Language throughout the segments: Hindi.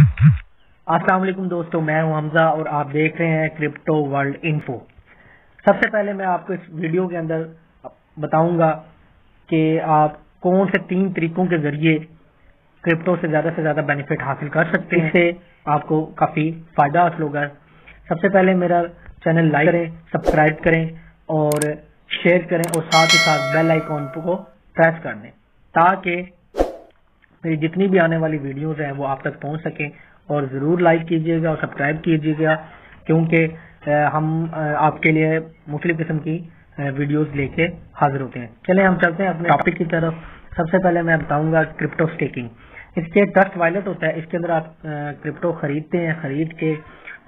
अस्सलाम वालेकुम दोस्तों मैं हूँ हमजा और आप देख रहे हैं क्रिप्टो वर्ल्ड इन्फो। सबसे पहले मैं आपको इस वीडियो के अंदर बताऊँगा कि आप कौन से तीन तरीकों के ज़रिए क्रिप्टो से ज़्यादा से ज़्यादा बेनिफिट हासिल कर सकते हैं। इससे आपको काफ़ी फ़ायदा हासिल होगा। सबसे पहले मेरा चैनल लाइक करें सब्सक्राइब करें और शेयर करें और साथ ही साथ बेल आइकॉन को प्रेस कर दें ताकि मेरी जितनी भी आने वाली वीडियोज़ हैं वो आप तक पहुँच सके। और ज़रूर लाइक कीजिएगा और सब्सक्राइब कीजिएगा क्योंकि हम आपके लिए मुख्तलिफ़ किस्म की वीडियोस लेके हाजिर होते हैं। चले हम चलते हैं अपने टॉपिक की तरफ़। सबसे पहले मैं बताऊँगा क्रिप्टो स्टेकिंग इसके ट्रस्ट वायलेट होता है इसके अंदर आप क्रिप्टो खरीदते हैं खरीद के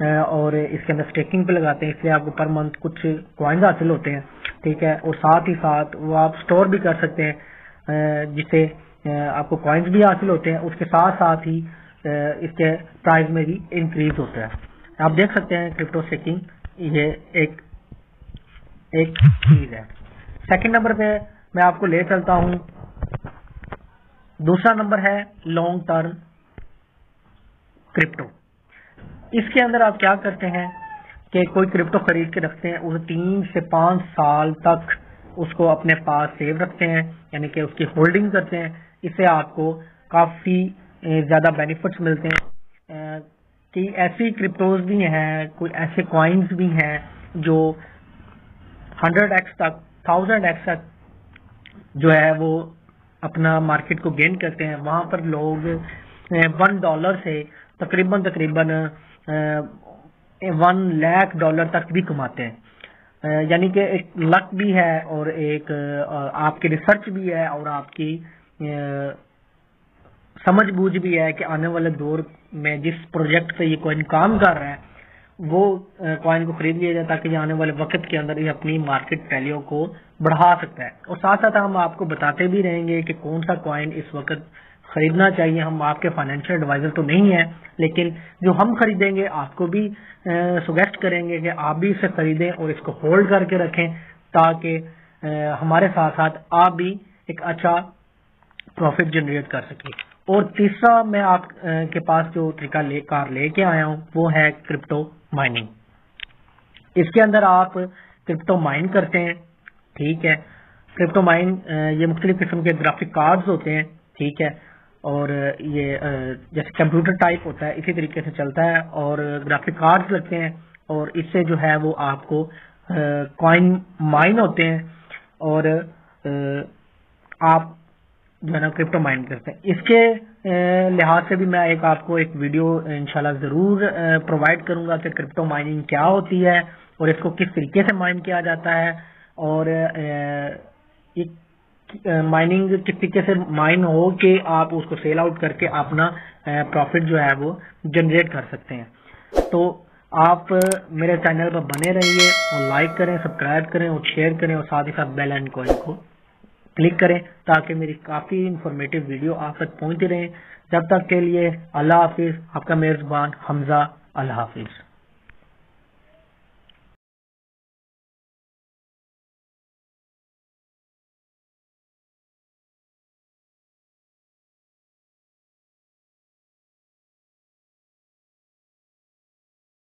और इसके अंदर स्टेकिंग पे लगाते हैं इसलिए आपको पर मंथ कुछ क्वाइंस हासिल होते हैं ठीक है? और साथ ही साथ वो आप स्टोर भी कर सकते हैं जिससे आपको कॉइन्स भी हासिल होते हैं, उसके साथ साथ ही इसके प्राइस में भी इंक्रीज होता है। आप देख सकते हैं क्रिप्टो स्टेकिंग ये एक एक चीज़ है। सेकंड नंबर पे मैं आपको ले चलता हूँ। दूसरा नंबर है लॉन्ग टर्म क्रिप्टो इसके अंदर आप क्या करते हैं कि कोई क्रिप्टो खरीद के रखते हैं, उसे तीन से पाँच साल तक उसको अपने पास सेव रखते हैं, यानी कि उसकी होल्डिंग करते हैं। इससे आपको काफ़ी ज़्यादा बेनिफिट्स मिलते हैं। कि ऐसी क्रिप्टोज भी हैं, कोई ऐसे कॉइन्स भी हैं, जो हंड्रेड एक्स तक थाउज़ेंड एक्स तक जो है वो अपना मार्केट को गेन करते हैं। वहाँ पर लोग वन डॉलर से तकरीबन तकरीबन वन लाख डॉलर तक भी कमाते हैं। यानी कि एक लक भी है और एक आपकी रिसर्च भी है और आपकी समझ बूझ भी है कि आने वाले दौर में जिस प्रोजेक्ट पे ये कॉइन काम कर रहा है, वो कॉइन को खरीद लिया जाए ताकि आने वाले वक्त के अंदर ये अपनी मार्केट वैल्यू को बढ़ा सकता है। और साथ साथ हम आपको बताते भी रहेंगे कि कौन सा कॉइन इस वक्त खरीदना चाहिए। हम आपके फाइनेंशियल एडवाइजर तो नहीं है, लेकिन जो हम खरीदेंगे, आपको भी सुगेस्ट करेंगे कि आप भी इसे खरीदें और इसको होल्ड करके रखें ताकि हमारे साथ साथ आप भी एक अच्छा प्रॉफिट जनरेट कर सके। और तीसरा मैं आप के पास जो तरीका ले, कार लेके आया हूँ, वो है क्रिप्टो माइनिंग इसके अंदर आप क्रिप्टो माइन करते हैं, ठीक है। क्रिप्टो माइन ये मुख्तलिफ़ किस्म के ग्राफिक कार्ड्स होते हैं, ठीक है। और ये जैसे कंप्यूटर टाइप होता है, इसी तरीके से चलता है और ग्राफिक कार्ड्स लगते हैं और इससे जो है वो आपको कॉइन माइन होते हैं और आप जो है ना क्रिप्टो माइन करते हैं। इसके लिहाज से भी मैं एक आपको एक वीडियो इंशाल्लाह ज़रूर प्रोवाइड करूँगा कि क्रिप्टो माइनिंग क्या होती है और इसको किस तरीके से माइन किया जाता है और ये माइनिंग किस तरीके से माइन हो कि आप उसको सेल आउट करके अपना प्रॉफिट जो है वो जनरेट कर सकते हैं। तो आप मेरे चैनल पर बने रहिए और लाइक करें सब्सक्राइब करें और शेयर करें और साथ ही साथ बेल एंड कॉइन को क्लिक करें ताकि मेरी काफ़ी इंफॉर्मेटिव वीडियो आप तक पहुँचती रहे। जब तक के लिए अल्लाह हाफिज, आपका मेजबान हमजा, अल्लाह हाफिज।